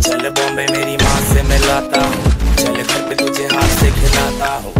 चल बॉम्बे मेरी माँ से मिलाता हूँ। चल घर पे तुझे हाथ से खिलाता हूँ।